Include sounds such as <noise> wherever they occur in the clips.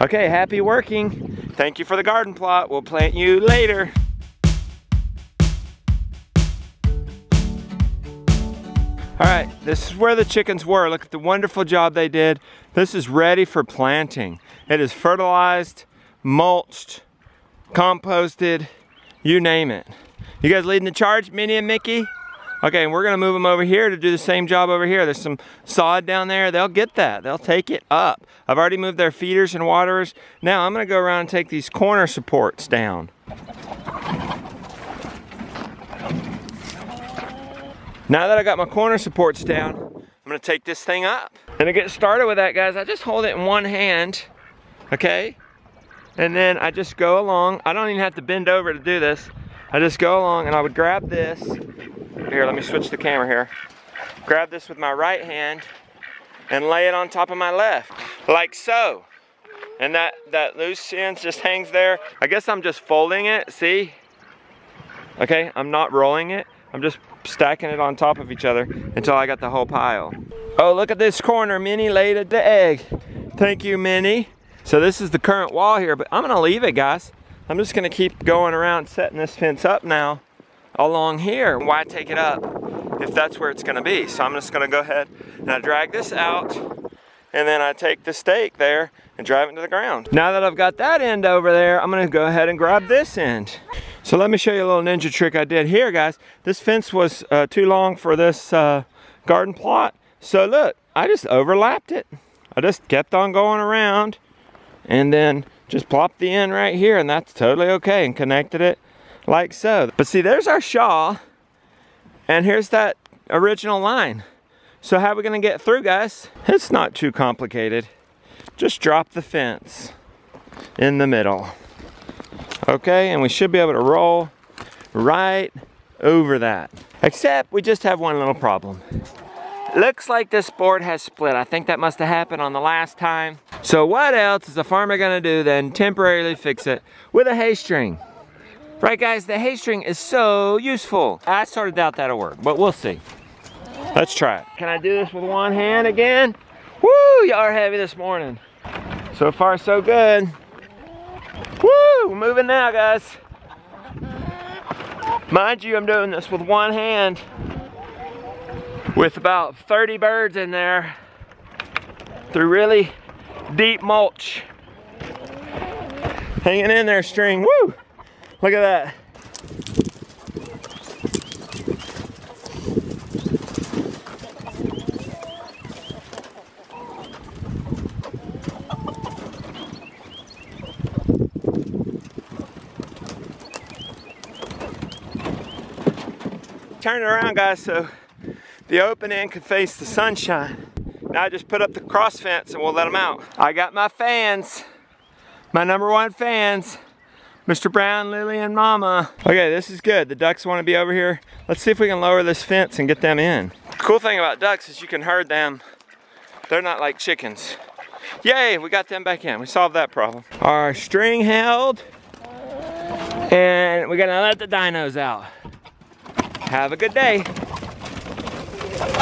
Okay, happy working. Thank you for the garden plot. We'll plant you later. All right, this is where the chickens were. Look at the wonderful job they did. This is ready for planting. It is fertilized, mulched, composted, you name it. You guys leading the charge, Minnie and Mickey? Okay, and we're gonna move them over here to do the same job over here. There's some sod down there. They'll get that. They'll take it up. I've already moved their feeders and waterers. Now I'm gonna go around and take these corner supports down. Now that I got my corner supports down, I'm gonna take this thing up. And to get started with that, guys, I just hold it in one hand, okay? And then I just go along. I don't even have to bend over to do this. I just go along and I would grab this. Here, let me switch the camera here. Grab this with my right hand and lay it on top of my left, like so. And that, that loose end just hangs there. I guess I'm just folding it, see? Okay, I'm not rolling it. I'm just stacking it on top of each other until I got the whole pile. Oh, look at this corner. Minnie laid the egg. Thank you, Minnie. So this is the current wall here, but I'm gonna leave it, guys. I'm just gonna keep going around setting this fence up now along here. Why take it up if that's where it's gonna be? So I'm just gonna go ahead and I drag this out and then I take the stake there and drive it into the ground. Now that I've got that end over there, I'm gonna go ahead and grab this end. So let me show you a little ninja trick I did here, guys. This fence was uh, too long for this uh, garden plot. So look, I just overlapped it. I just kept on going around and then just plopped the end right here and that's totally okay and connected it like so. But see, there's our shawl and here's that original line. So how are we gonna get through, guys? It's not too complicated. Just drop the fence in the middle. Okay, and we should be able to roll right over that. Except we just have one little problem. Looks like this board has split. I think that must have happened on the last time. So what else is a farmer gonna do than temporarily fix it with a hay string? Right guys, the hay string is so useful. I sort of doubt that'll work, but we'll see. Let's try it. Can I do this with one hand again? Woo, y'all are heavy this morning. So far so good. Woo, moving now, guys. Mind you, I'm doing this with one hand with about 30 birds in there through really deep mulch. Hanging in there, string. Woo! Look at that. turn it around guys so the open end can face the sunshine. Now I just put up the cross fence and we'll let them out. I got my fans, my number one fans, Mr. Brown, Lily, and Mama. Okay, this is good. The ducks want to be over here. Let's see if we can lower this fence and get them in. Cool thing about ducks is you can herd them. They're not like chickens. Yay, we got them back in. We solved that problem. Our string held. And we're gonna let the dinos out. Have a good day.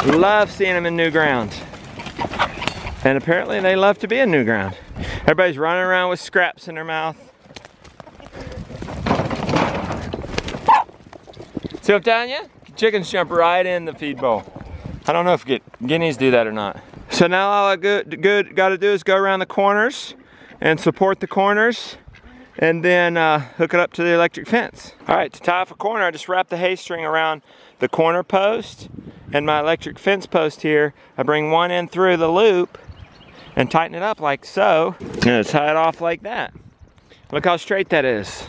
Love seeing them in new ground. And apparently they love to be in new ground. Everybody's running around with scraps in their mouth. See what I'm telling you? Chickens jump right in the feed bowl. I don't know if get, guineas do that or not. So now all I good, good got to do is go around the corners and support the corners and then uh, hook it up to the electric fence. All right, to tie off a corner, I just wrap the hay string around the corner post and my electric fence post here. I bring one end through the loop and tighten it up like so. And tie it off like that. Look how straight that is.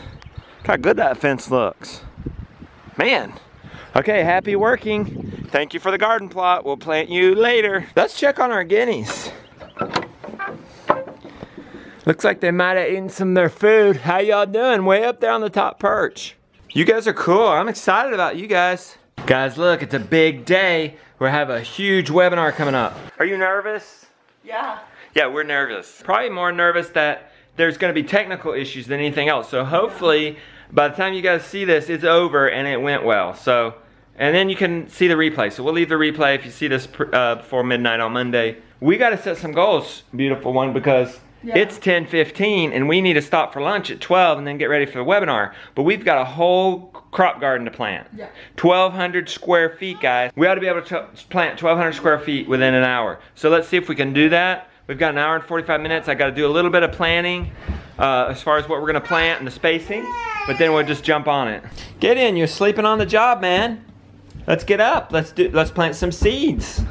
Look how good that fence looks. Man. Okay, happy working. Thank you for the garden plot. We'll plant you later. Let's check on our guineas. Looks like they might have eaten some of their food. How y'all doing? Way up there on the top perch. You guys are cool. I'm excited about you guys. Guys, look, it's a big day. We have a huge webinar coming up. Are you nervous? Yeah. Yeah, we're nervous. Probably more nervous that there's gonna be technical issues than anything else. So hopefully, by the time you guys see this, it's over and it went well. So, and then you can see the replay. So we'll leave the replay if you see this uh, before midnight on Monday. We gotta set some goals, beautiful one, because Yeah. It's 10:15 and we need to stop for lunch at 12 and then get ready for the webinar. But we've got a whole crop garden to plant. Yeah. 1200 square feet, guys. We ought to be able to plant 1200 square feet within an hour. So let's see if we can do that. We've got an hour and 45 minutes. I got to do a little bit of planning uh, as far as what we're going to plant and the spacing, but then we'll just jump on it. Get in, you're sleeping on the job, man. Let's get up. Let's do let's plant some seeds.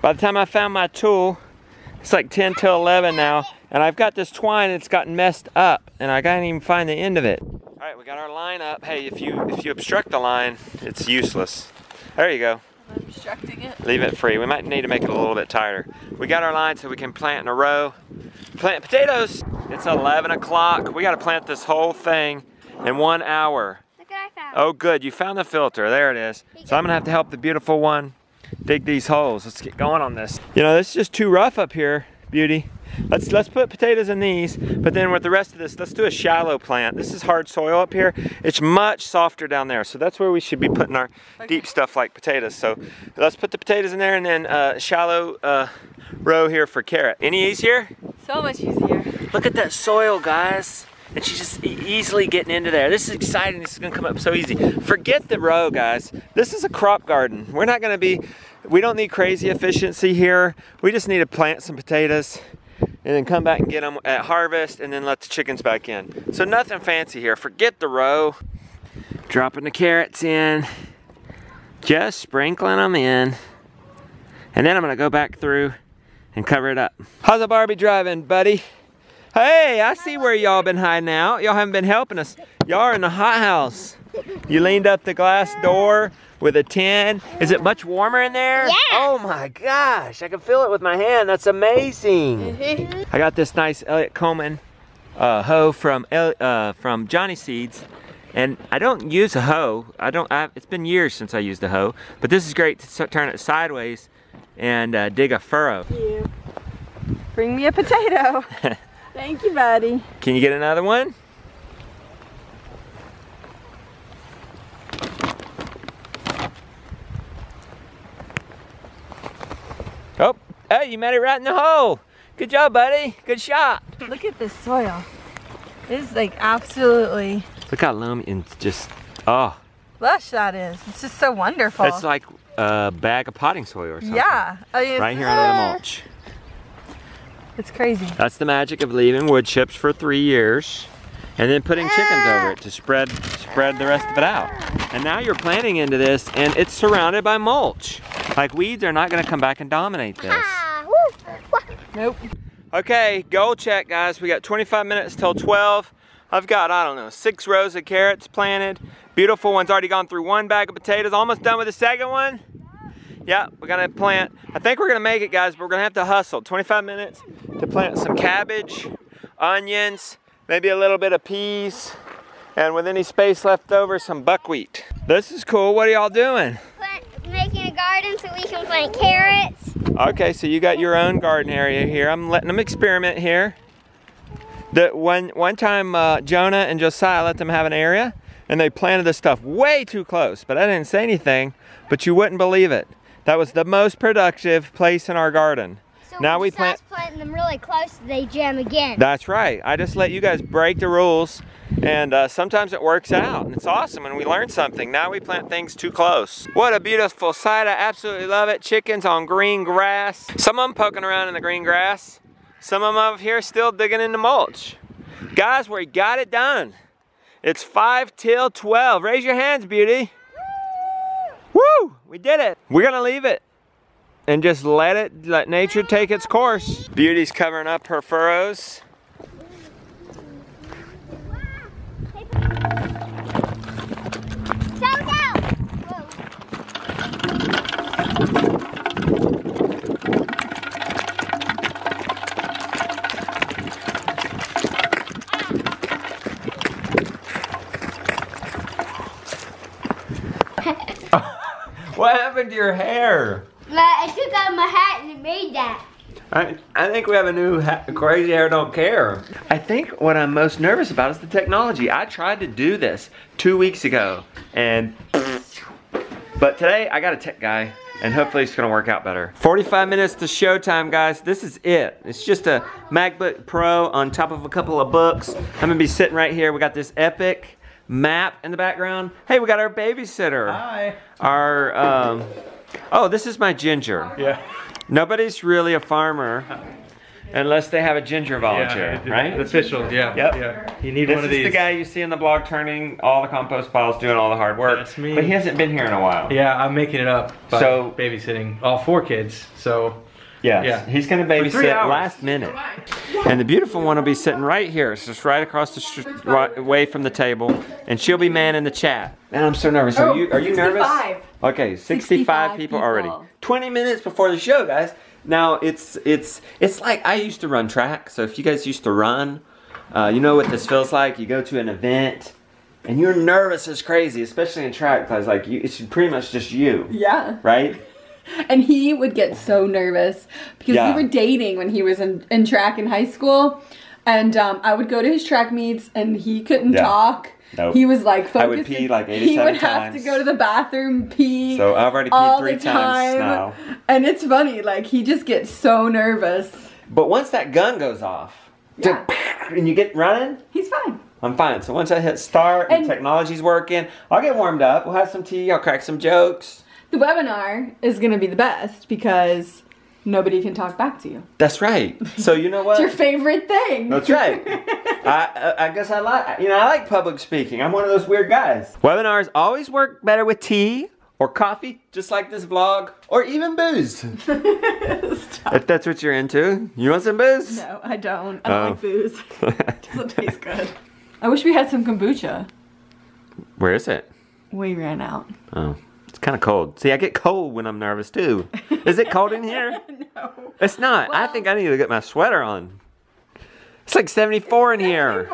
By the time I found my tool, it's like 10 till 11 now, and I've got this twine that's gotten messed up, and I can't even find the end of it. All right, we got our line up. Hey, if you if you obstruct the line, it's useless. There you go. I'm obstructing it. Leave it free. We might need to make it a little bit tighter. We got our line so we can plant in a row. Plant potatoes. It's 11 o'clock. We got to plant this whole thing in one hour. Look what I found. Oh, good. You found the filter. There it is. So I'm going to have to help the beautiful one dig these holes. Let's get going on this. You know, this is just too rough up here, beauty. Let's let's put potatoes in these, but then with the rest of this, let's do a shallow plant. This is hard soil up here. It's much softer down there, so that's where we should be putting our deep stuff like potatoes. So let's put the potatoes in there and then uh, shallow uh, row here for carrot. Any easier? So much easier. Look at that soil, guys. And she's just e- easily getting into there. This is exciting. This is gonna come up so easy. Forget the row, guys. This is a crop garden. We're not gonna be, we don't need crazy efficiency here. We just need to plant some potatoes and then come back and get them at harvest and then let the chickens back in. So nothing fancy here. Forget the row. Dropping the carrots in. Just sprinkling them in. And then I'm gonna go back through and cover it up. How's the Barbie driving, buddy? Hey, I see where y'all been hiding out. Y'all haven't been helping us. Y'all are in the hot house. You leaned up the glass door with a tin. Is it much warmer in there? Yeah. Oh my gosh, I can feel it with my hand. That's amazing. I got this nice Elliot Coleman uh, hoe from El- uh, from Johnny Seeds, and I don't use a hoe. I don't. I, it's been years since I used a hoe, but this is great to turn it sideways and uh, dig a furrow. You. Bring me a potato. <laughs> Thank you, buddy. Can you get another one? Oh, hey, you met it right in the hole. Good job, buddy. Good shot. Look at this soil. It's like absolutely Look how loamy and just, oh, lush that is. It's just so wonderful. that's like a bag of potting soil or something. yeah. I mean, Right here under the mulch. It's crazy. That's the magic of leaving wood chips for three years and then putting chickens over it to spread spread the rest of it out. And now you're planting into this and it's surrounded by mulch. Like weeds are not gonna come back and dominate this. Ah. Nope. Okay, goal check guys. We got 25 minutes till 12. I've got, I don't know, six rows of carrots planted. Beautiful one's already gone through one bag of potatoes. Almost done with the second one. Yeah, we're gonna plant. I think we're gonna make it, guys, but we're gonna have to hustle. 25 minutes to plant some cabbage, onions, maybe a little bit of peas, and with any space left over, some buckwheat. This is cool. What are y'all doing? Plant, making a garden so we can plant carrots. Okay, so you got your own garden area here. I'm letting them experiment here. The one one time uh, Jonah and Josiah let them have an area, and they planted this stuff way too close. But I didn't say anything. But you wouldn't believe it. That was the most productive place in our garden. So Now we plant- planting them really close, they jam again. That's right. I just let you guys break the rules, and uh, sometimes it works out, and it's awesome, and we learn something. Now we plant things too close. What a beautiful sight! I absolutely love it. Chickens on green grass. Some of them poking around in the green grass. Some of them up here still digging in the mulch. Guys, we got it done. It's five till twelve. Raise your hands, beauty. Woo! We did it. We're gonna leave it and just let it, let nature take its course. Beauty's covering up her furrows. What happened to your hair? But I took out my hat and it made that. I, I think we have a new ha- crazy hair don't care. I think what I'm most nervous about is the technology. I tried to do this two weeks ago and <laughs> but today I got a tech guy and hopefully it's gonna work out better. 45 minutes to showtime, guys. This is it. It's just a MacBook Pro on top of a couple of books. I'm gonna be sitting right here. We got this epic map in the background. Hey, we got our babysitter. Hi. Our, um, oh, this is my ginger. Yeah. Nobody's really a farmer unless they have a ginger volunteer, yeah, right? Official, yeah. Yep. Yeah. You need This one of these. This is the guy you see in the blog turning all the compost piles, doing all the hard work. That's me. But he hasn't been here in a while. Yeah, I'm making it up So- babysitting all four kids. So Yes. Yeah. He's going to For three babysit last minute. And the beautiful one will be sitting right here. It's just right across the street, right away from the table. And she'll be manning the chat. Man, I'm so nervous. Are Oh, you, are you nervous? Okay, 65, 65 people, people. already. 20 minutes before the show, guys. Now, it's it's it's like I used to run track. So if you guys used to run, uh, you know what this feels like. You go to an event and you're nervous as crazy, especially in track because like you, it's pretty much just you, Yeah. right? <laughs> And he would get so nervous because Yeah. we were dating when he was in, in track in high school. And um, I would go to his track meets and he couldn't Yeah. talk. Nope. He was like I would pee like 87 He 87 would have to go to the bathroom, pee. So I've already peed three times now. And it's funny, like he just gets so nervous. But once that gun goes off, Yeah. <laughs> and you get running, He's fine. I'm fine. So once I hit start and, And- technology's working, I'll get warmed up. We'll have some tea. I'll crack some jokes. The webinar is gonna be the best because nobody can talk back to you. That's right. So you know <laughs> It's your favorite thing. That's right. <laughs> I, I I guess I like you know I like public speaking. I'm one of those weird guys. Webinars always work better with tea or coffee, just like this vlog, or even booze. <laughs> if that's what you're into, you want some booze? No, I don't. I don't Oh. like booze. it Doesn't taste good. I wish we had some kombucha. Where is it? We ran out. Oh, it's kind of cold. See, I get cold when I'm nervous too. Is it cold in here? <laughs> no. It's not. I think I need to get my sweater on. It's like 74 in here.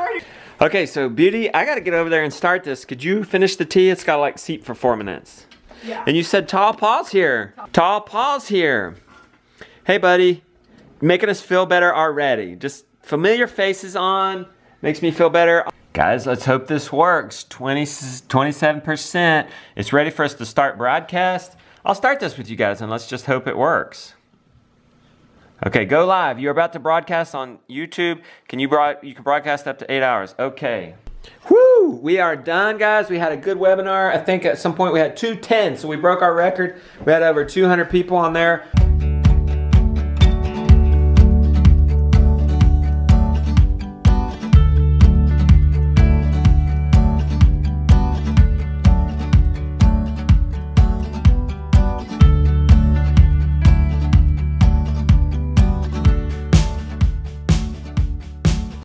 Okay, so Beauty, I got to get over there and start this. Could you finish the tea? It's got to like seat for four minutes. Yeah. And you said Tall Paul's here. Tall Paul's here. Hey, buddy. Making us feel better already. Just familiar faces on. Makes me feel better. Guys, let's hope this works. 20, 27%. It's ready for us to start broadcast. I'll start this with you guys and let's just hope it works. Okay, go live. You're about to broadcast on YouTube. Can you broad, you can broadcast up to eight hours. Okay. Woo! We are done, guys. We had a good webinar. I think at some point we had 210, so we broke our record. We had over 200 people on there.